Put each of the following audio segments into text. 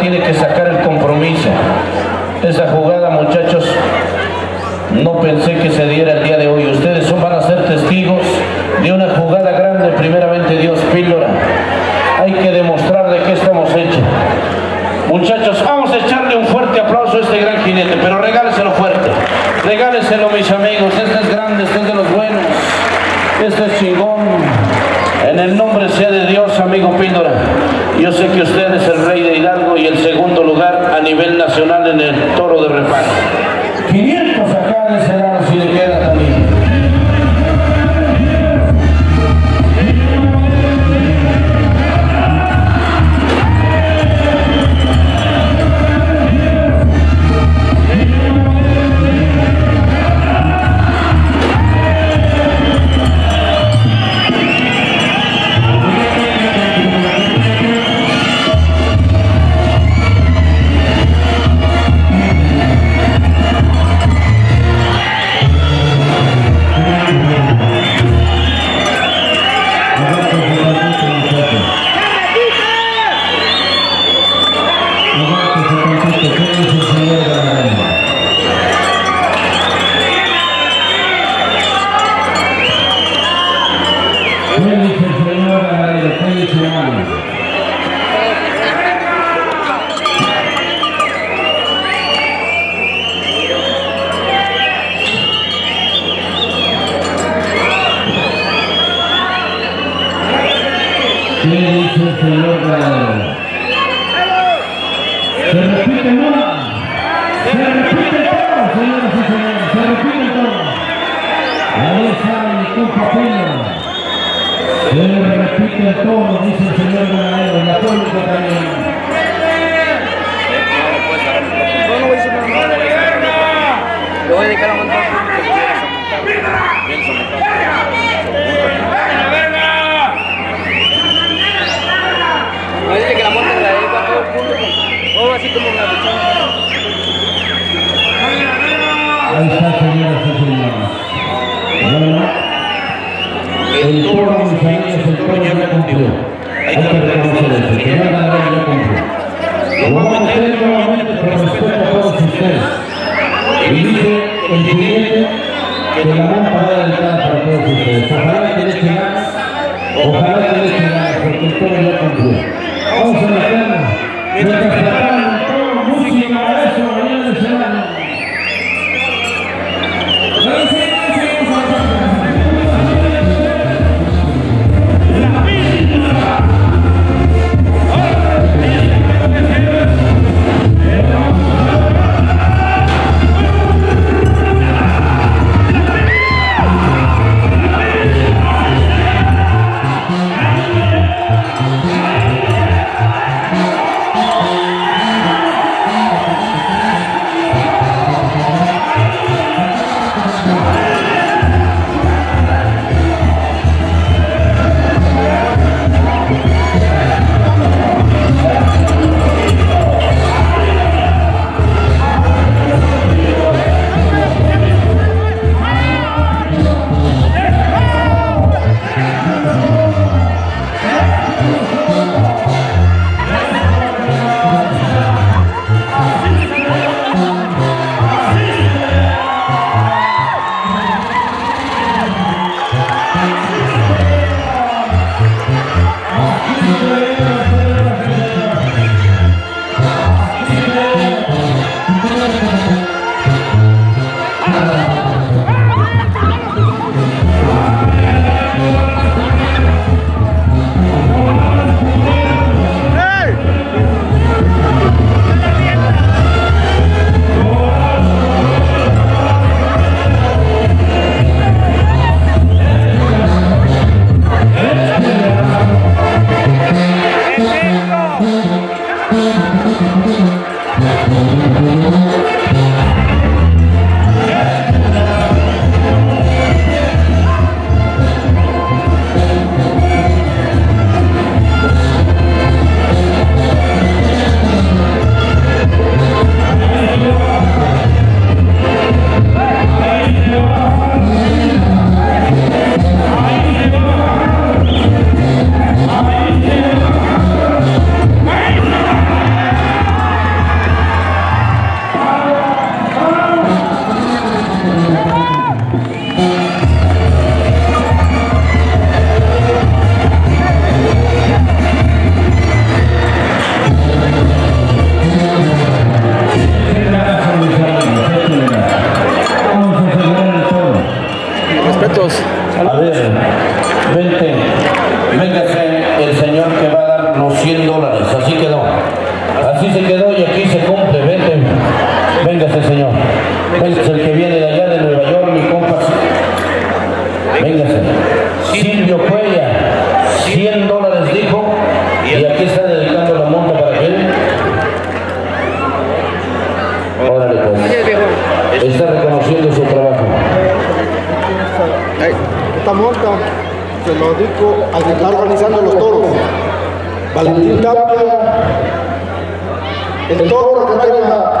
tiene que sacar el compromiso. Esa jugada, muchachos, no pensé que se diera el día de hoy. Ustedes son, van a ser testigos de una jugada grande, primeramente Dios, Píldora. Hay que demostrar de qué estamos hechos. Muchachos, vamos a echarle un fuerte aplauso a este gran jinete, pero regáleselo fuerte. Regáleselo, mis amigos. Este es grande, este es de los buenos. Este es chingón. En el nombre sea de Dios, amigo Píldora. Yo sé que usted es el rey de Hidalgo y el segundo lugar a nivel nacional en el toro de reparo. 500 acá de ese lado si le queda ¿Qué dice el señor? Se repite una. Se repite todo, señoras señores. Se repite todo. Ahí está Pino. Se repite todo, dice el señor ganadero. La público también. No, no voy a decir nada. Le voy a dedicar a montar porque vienes a montar. Vienes a montar. No dice que la monten la dedico a todo el público. O así como la luchamos. Ahí está, señoras y señores. El toro de Isaías, el toro ya cumplió. Hay que reconocer eso. El señor ganador ya cumplió. Lo vamos a hacer nuevamente por respeto a todos ustedes. Y dice el siguiente que la van a pagar de entrada para todos ustedes. Ojalá que le eche ganas, ojalá que le eche ganas, porque el toro ya cumplió. Vamos a la cama. Mientras el toro, música eso, mañana en A ver, vente, véngase el señor que va a dar los 100 dólares, así quedó. Así se quedó y aquí se cumple, vente. Véngase señor. Véngase el que viene de allá de Nueva York, mi compa. Véngase. Silvio Cuella, 100 dólares dijo, y aquí está dedicando la monta para que él. Órale Oye, pues. viejo. Está reconociendo su trabajo. Ay, Esta monta se lo dedico al que está organizando los toros. Valentín Tapia, el toro que traiga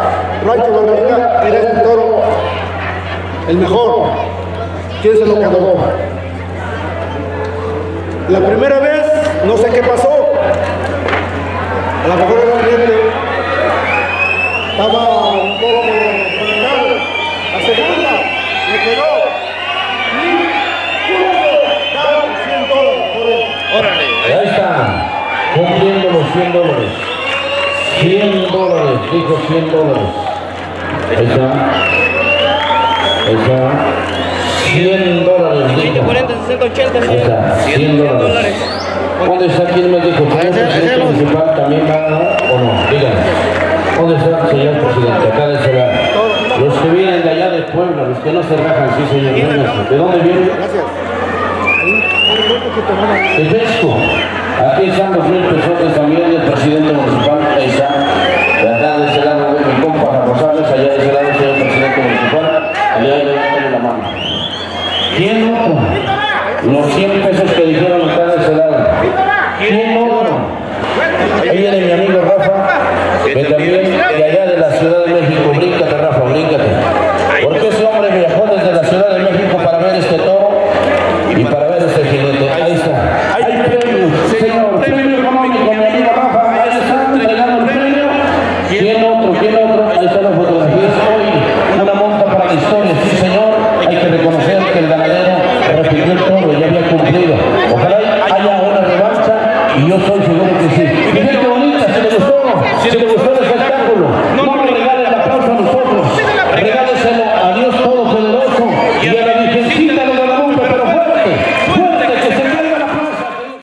Rancho Barbarina era este toro el mejor. ¿Quién se lo quedó? La primera vez, no sé qué pasó. A lo mejor el cliente estaba un poco conectado. La segunda, le quedó Dame 100 dólares por él. órale. Ahí está, cumpliendo los 100 dólares. 100 dólares, dijo 100 dólares. Ahí está. Ahí está. 100 dólares, dijo. 40, 60, 80, Ahí está, 100 dólares. ¿Dónde está quien me dijo? ¿Señor presidente municipal también va o no? Díganme. ¿Dónde está el señor presidente? Acá de ese lado. Los que vienen de allá de Puebla, los que no se rajan, sí señor. ¿De dónde vienen? Gracias. Ahí, un El. Aquí están los mil pesos también del presidente municipal. Ahí está. De acá de ese lado, mi compa Rosales, allá de ese lado, señor presidente municipal. Allá levántale la mano. ¿Quién otro? Los 100 pesos que dijeron acá de ese lado. ¿Quién otro? Ahí viene mi amigo Rafa, que también de allá de la Ciudad de México. Bríncate, Rafa, bríncate. Porque ese hombre, mira,